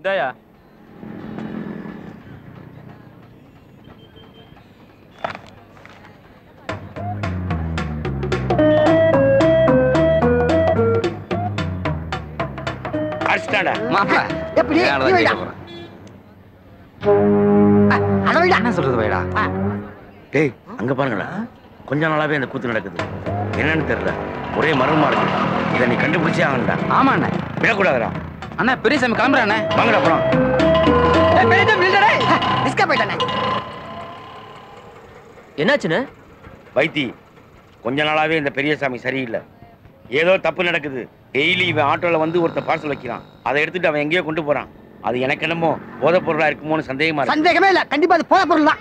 இந்தாயா. அடிச்சிட்டாடா. மாப்பிள எப்படி என்ன சொல்றது வைடா? டேய் அங்க பாருங்கடா. கொஞ்ச நாளாவே இந்த கூத்து நடக்குது. என்னன்னு தெரியல. ஒரே மர்மமா இருக்கு. இதை நீ கண்டுபிடிச்சே ஆகணும்டா. ஆமா அண்ணே விடக்கூடாதுடா. அண்ணா பெரியசாமி கிளம்புறானே வாங்கடா அப்புறம் என்னாச்சுண்ணே? வைத்தி கொஞ்ச நாளாவே இந்த பெரியசாமி சரியில்லை. ஏதோ தப்பு நடக்குது. டெய்லி இவன் ஆட்டோல வந்து ஒருத்தன் பார்சல் வைக்கிறான். அதை எடுத்துட்டு அவன் எங்கேயோ கொண்டு போறான். அது எனக்கு என்னமோ பொருளா இருக்குமோன்னு சந்தேகமா இருக்கு. சந்தேகமே இல்ல. கண்டிப்பா அது போத பொருள் தான்.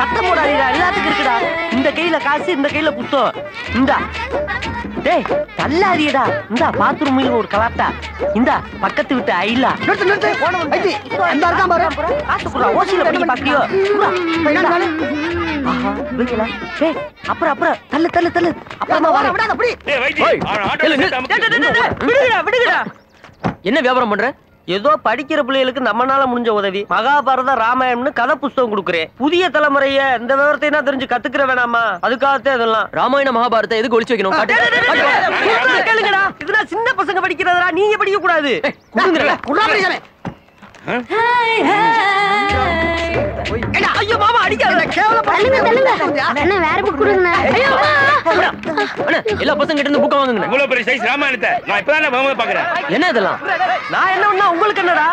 சத்தம் போடாதீடா. எல்லாத்துக்கும் இருக்குடா. இந்த கையில காசு இந்த கையில புத்தம் இந்தா. டேய் தள்ளாதீடா இந்தா பாத்ரூம் ஒரு கலாட்டா இந்தா பக்கத்து விட்டு ஐலா. நிறுத்து நிறுத்து. அந்த இருக்கான் பாரு. காசு குடுறா பாக்கியோ போயிடாத பாரு. ஆஹா இவங்களா டேய் அப்புறம் அப்புறம். தள்ளு தள்ளு தள்ளு. அப்புறமா வரேன். விடாத, அப்படி டேய், வைத்தி. விடுங்கடா விடுங்கடா. என்ன வியாபாரம் பண்ற? ஏதோ படிக்கிற பிள்ளைகளுக்கு நம்மனால முடிஞ்ச உதவி. மகாபாரத ராமாயணம்னு கதை புஸ்தகம் கொடுக்குறேன் புதிய தலைமுறைய இந்த விவரத்தை என்ன தெரிஞ்சு கத்துக்கிற வேணாமா? அதுக்காகத்தான் இதெல்லாம். ராமாயண மகாபாரத்தை எதுக்கு ஒளிச்சு வைக்கணும்? கேளுங்கடா. இதெல்லாம் சின்ன பசங்க படிக்கிறதா நீங்க படிக்க கூடாது குடுறா பெரியசாமி. ஐயோ மாமா அடிக்காத கேவலப்பட்ட தள்ளுங்க தள்ளுங்க. அண்ணா வேற புக் கொடுங்கண்ணா ஐயோ. அண்ணா, எல்லா பசங்க கிட்ட இருந்து புக்க வாங்குங்க இவ்வளவு பெரிய சைஸ் ராமாயணத்தை நான் இப்பதான் நான் பாக்குறேன். என்ன இதெல்லாம்? நான் என்ன பண்ணா உங்களுக்கு என்னடா?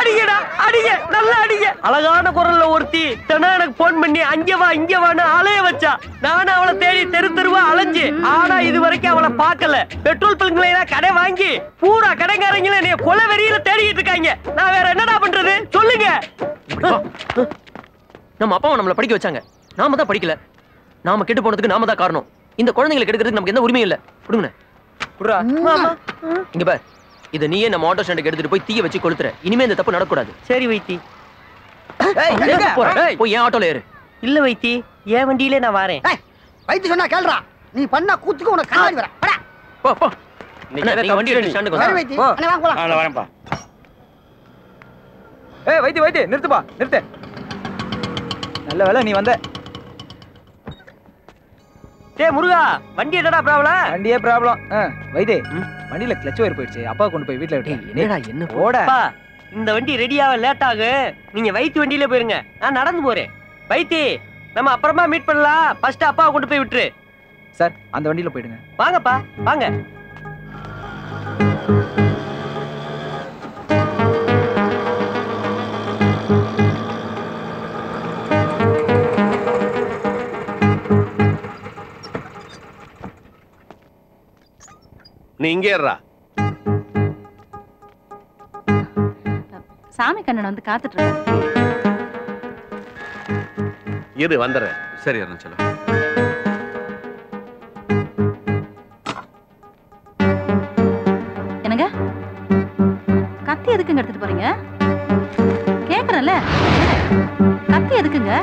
அடிங்கடா அடிங்க நல்லா அடிங்க. அழகான குரல்ல ஒருத்தி தினம் எனக்கு போன் பண்ணி அங்க வா இங்க வான்னு அலைய வச்சா. நானும் அவளை தேடி தெரு தெருவா அலைஞ்சு ஆனா இது வரைக்கும் அவளை பார்க்கல. பெட்ரோல் எல்லாம் கடை வாங்கி பூரா கடைக்காரங்களும் என்னைய கொலை வெறியில தேடிட்டு இருக்காங்க. நான் வேற என்னடா பண்றது? சொல்லுங்க. நம்ம அப்பாவை நம்மள படிக்க வச்சாங்க. நாம தான் படிக்கல. நாம கெட்டு போனதுக்கு நாம தான் காரணம். இந்த குழந்தைகளை கெடுக்கிறதுக்கு நமக்கு எந்த உரிமையும் இல்ல. விடுங்க விடுறா இங்க பார். இத நீயே நம்ம ஆட்டோ ஸ்டாண்டுக்கு எடுத்துட்டு போய் தீய வச்சு கொளுத்துற. இனிமே இந்த தப்பு நடக்கூடாது சரி வைத்தி. போய் என் ஆட்டோல ஏறு. இல்ல வைத்தி. என் வண்டியிலே நான் வரேன். ஏய், வைத்தி சொன்னா கேளுடா நீ பண்ண கூத்துக்கு உனக்கு கண்ணாடி வர. போ போ. வண்டி ஸ்டாண்டுக்கு சரி வாங்க. வைத்தி. அண்ணே வாங்க போலாம். நான் வரேன்ப்பா. ஏய் வைத்தி வைத்தி. நிறுத்துப்பா. நிறுத்து. நல்ல வேலை நீ வந்த. டேய் முருகா வண்டி என்னடா ப்ராப்ளம் வண்டியே ப்ராப்ளம் வைத்தி வண்டியில கிளச் ஒயர் போயிடுச்சு. அப்பா கொண்டு போய் வீட்டுல விட்டு. என்னடா என்ன ஓட. இந்த வண்டி ரெடியாக லேட் ஆகும் நீங்க வைத்தி வண்டியில போயிருங்க. நான் நடந்து போறேன். வைத்தி நம்ம அப்புறமா மீட் பண்ணலாம். ஃபர்ஸ்ட் அப்பாவை கொண்டு போய் விட்டுரு. சார் அந்த வண்டியில போயிடுங்க. வாங்கப்பா வாங்க. நீ இங்கே சாமி கண்ணன் வந்து காத்துட்டு இருக்காரு இரு வந்துடுறேன் சரி அருணாச்சலம் என்னங்க? கத்தி எதுக்குங்க எடுத்துட்டு போறீங்க? கேக்குறேன்ல. கத்தி எதுக்குங்க?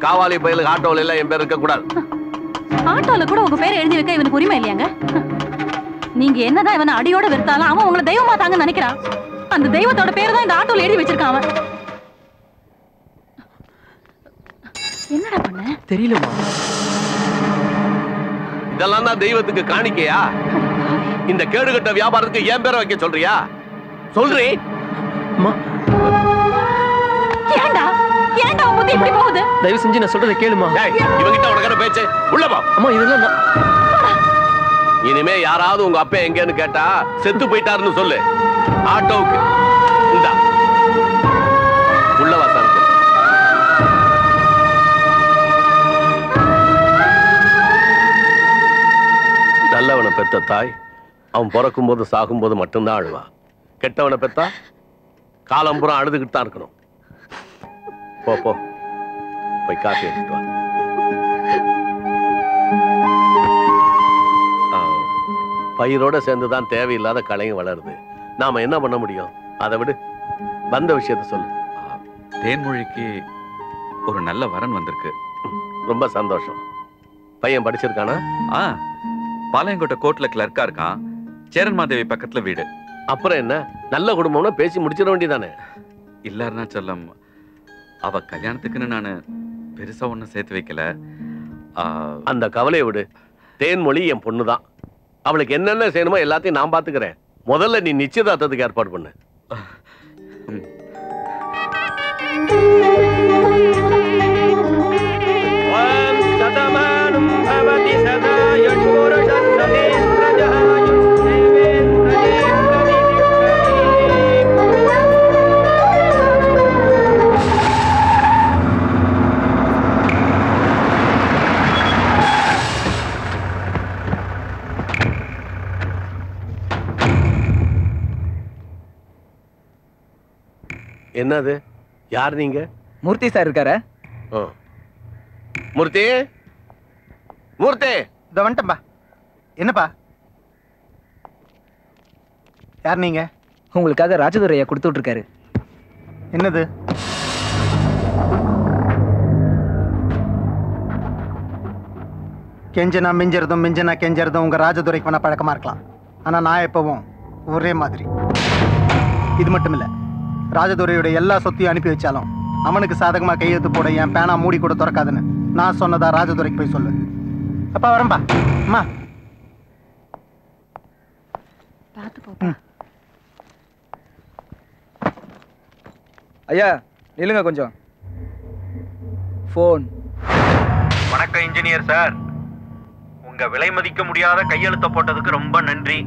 காவாலி பயலுக்கு ஆட்டோல எல்லாம் என் பேர் இருக்க கூடாது ஆட்டோல கூட உங்க பேரை எழுதி வைக்க இவனுக்கு உரிமை இல்லையாங்க? நீங்க என்னதான் இவனை அடியோட வெறுத்தாலும் அவன் உங்களை தெய்வமா தாங்கன்னு நினைக்கிறான் அந்த தெய்வத்தோட பேரை தான் இந்த ஆட்டோல எழுதி வச்சிருக்கான் அவன். என்னடா பண்ண? தெரியலமா இதெல்லாம் தான் தெய்வத்துக்கு காணிக்கையா? இந்த கேடுகட்ட வியாபாரத்துக்கு என் பேரை வைக்க சொல்றியா? சொல்றி அம்மா ஏன்டா ஏன்டா புத்தி இப்படி போகுது? தயவு செஞ்சு நான் சொல்றதை கேளுமா? டேய், இவங்கிட்ட உனக்கு என்ன பேச்சு. உள்ள போ அம்மா இதெல்லாம் நான் இனிமே யாராவது உங்க அப்பா எங்கன்னு கேட்டா செத்து போயிட்டாருன்னு சொல்லு. ஆட்டோவுக்கு. இந்தா. உள்ள வாசாங்க நல்லவனை பெத்த தாய் அவன் பிறக்கும் போது சாகும் போது மட்டும்தான் அழுவா. கெட்டவனை பெத்தா காலம்புறம் அழுதுகிட்டு தான் இருக்கணும். போ போ. போய் காஃபி எடுத்துட்டு வா. பயிரோட சேர்ந்து தான் தேவையில்லாத களையும் வளருது. நாம என்ன பண்ண முடியும்? அதை விடு. வந்த விஷயத்த சொல்லு. தேன்மொழிக்கு ஒரு நல்ல வரன் வந்திருக்கு. ரொம்ப சந்தோஷம். பையன் படிச்சிருக்கானா? ஆ பாளையங்கோட்டை கோர்ட்ல கிளர்க்கா இருக்கான். சேரன் மாதேவி பக்கத்துல வீடு. அப்புறம் என்ன? நல்ல குடும்பம்னா பேசி முடிச்சிட வேண்டியதானே? இல்ல அருணாச்சலம் அவ கல்யாணத்துக்குன்னு நான் பெருசா ஒண்ணும் சேர்த்து வைக்கல. அந்த கவலையை விடு. தேன்மொழி என் பொண்ணு தான் அவளுக்கு என்னென்ன செய்யணுமோ எல்லாத்தையும் நான் பாத்துக்கிறேன் முதல்ல நீ நிச்சயதார்த்தத்துக்கு ஏற்பாடு பண்ணு. என்னது? யார் நீங்க? மூர்த்தி சார் இருக்காரா. மூர்த்தி? மூர்த்தி! இதை வந்துட்டேன்பா என்னப்பா? யார் நீங்க? உங்களுக்காக ராஜதுரையா கொடுத்து விட்டுருக்காரு என்னது? கெஞ்சனா மிஞ்சறதும் மிஞ்சனா கெஞ்சறதும் உங்க ராஜதுரைக்கு வேணா பழக்கமா இருக்கலாம். ஆனா நான் எப்பவும் ஒரே மாதிரி. இது மட்டும் இல்ல. ராஜதுரையோட எல்லா சொத்தையும் அனுப்பி வச்சாலும் அவனுக்கு சாதகமா கையெழுத்து போட என் பேனா மூடி கூட திறக்காதுன்னு நான் சொன்னதா ராஜதுரைக்கு போய் சொல்லு. அப்பா வரேன்பா. அம்மா. பார்த்து போப்பா ஐயா நில்லுங்க கொஞ்சம். ஃபோன். வணக்கம் இன்ஜினியர் சார். உங்க விலை மதிக்க முடியாத கையெழுத்த போட்டதுக்கு ரொம்ப நன்றி.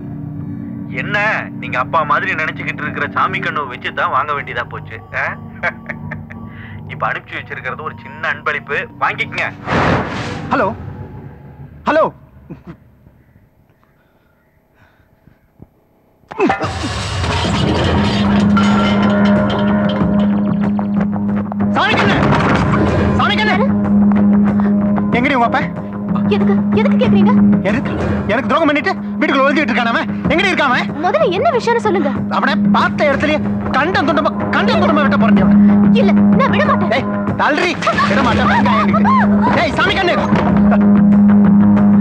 என்ன நீங்க அப்பா மாதிரி நினைச்சுக்கிட்டு இருக்கிற சாமி கண்ணு வச்சு தான் வாங்க வேண்டியதா போச்சு இப்ப அனுப்பிச்சு வச்சிருக்கிறது ஒரு சின்ன அன்பளிப்பு. வாங்கிக்கங்க. ஹலோ. ஹலோ. சாமிக்கண்ணு சாமிக்கண்ணு எங்கடி உங்க அப்பா? எதுக்கு? எதுக்கு கேக்குறீங்க? எதுக்கு? எனக்கு துரோகம் பண்ணிட்டு வீட்டுக்குள்ள ஒழிஞ்சிட்டு இருக்கானே? எங்கடி? முதல்ல என்ன விஷயம்னு சொல்லுங்க. அவனை பார்த்த இடத்துலயே கண்டம் துண்டமா கண்டம் துண்டமா விட்ட போறேன். இல்ல நான் விட மாட்டேன். டேய் தள்ளுறி விட மாட்டேன். டேய் சாமி கண்ணு.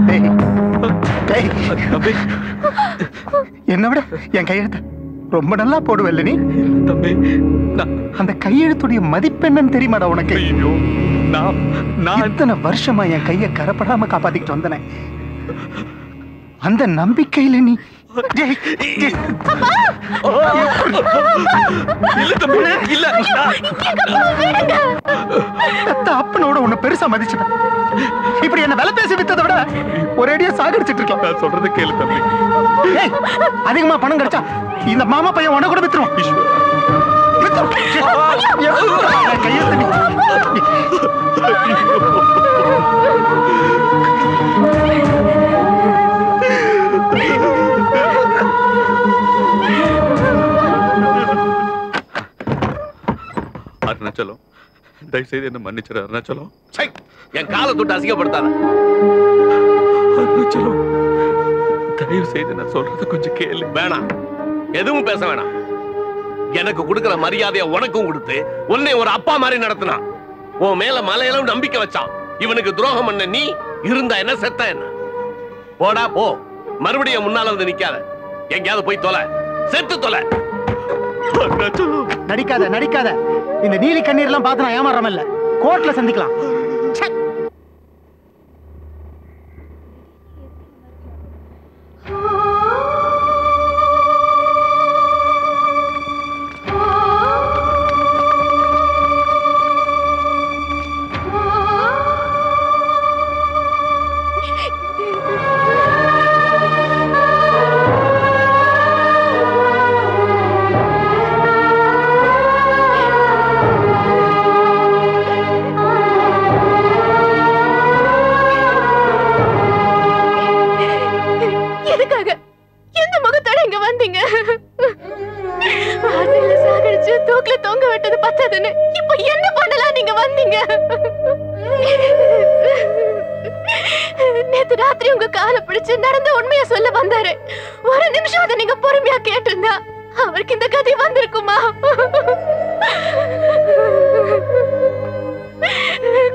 டேய் டேய். தம்பி என்ன விட என் கையெழுத்து. ரொம்ப நல்லா போடுவல்ல நீ தம்பி அந்த கையெழுத்துடைய மதிப்பு என்னன்னு தெரியுமாடா உனக்கு நான் நான் இத்தனை வருஷமா என் கைய கரப்படாம காப்பாத்திக்கிட்டு வந்தனே அந்த நம்பிக்கையில நீ. இல்ல தம்பி இல்ல. அப்பனோட உன்னை பெருசா மதிச்சுட்டேன் இப்படி என்ன விலை பேசி வித்ததை விட ஒரேடியா சாகடிச்சிட்டு இருக்கலாம். நான் சொல்றத கேளு தம்பி. ஏய், அதிகமா பணம் கிடைச்சா இந்த மாமா பையன் உன கூட என் கையெழுத்து அருணாச்சலம். தயவு செய்து என்ன மன்னிச்சிரு அருணாச்சலம். என் காலை தொட்டு அசிங்கப்படுத்தாத. அருணாச்சலம் தயவு செய்து நான் சொல்றத கொஞ்சம் கேளு. வேணாம். எதுவும் பேச வேணாம். எனக்கு கொடுக்கிற மரியாதையை உனக்கும் கொடுத்து உன்னை ஒரு அப்பா மாதிரி நடத்தினான் உன் மேல மலையளவு நம்பிக்கை வச்சான். இவனுக்கு துரோகம் பண்ண நீ இருந்தா என்ன செத்தா என்ன? போடா போ. மறுபடியும் முன்னால வந்து நிக்காத. எங்கேயாவது போய் தொலை. செத்து தொலை. நடிக்காத நடிக்காத. இந்த நீலி கண்ணீர் எல்லாம் பார்த்து நான் ஏமாறாம இல்ல கோர்ட்ல சந்திக்கலாம். ராத்திரி உங்க காலை பிடிச்சு நடந்த உண்மையை சொல்ல வந்தாரு. ஒரு நிமிஷம் அதை நீங்க பொறுமையா கேட்டிருந்தா அவருக்கு இந்த கதை வந்திருக்குமா?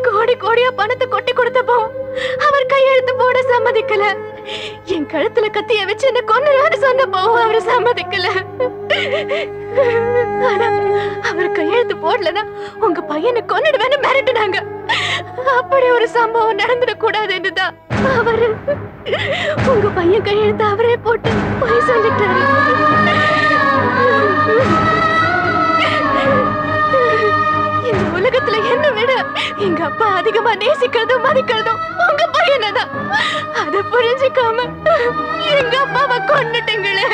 கோடி கோடியா பணத்தை கொட்டி கொடுத்தப்போ அவர் கையெழுத்து போட சம்மதிக்கல. என் கழுத்துல கத்திய வச்சு என்ன கொன்னு சொன்னப்போ அவர் சம்மதிக்கல. ஆனா அவர் கையெழுத்து போடலன்னா உங்க பையனை கொன்னிடுவேன்னு மிரட்டினாங்க. அப்படி ஒரு சம்பவம் நடந்துடக் கூடாதுன்னு தான் அவர் உங்க பையன் கையெழுத்து அவரே போட்டு போய் சொல்லிட்டாரு. இந்த உலகத்துல என்ன விட எங்க அப்பா அதிகமா நேசிக்கிறதும் மதிக்கிறதும் உங்க பையனதான் அத புரிஞ்சுக்காம எங்க அப்பாவை கொண்டுட்டுங்களே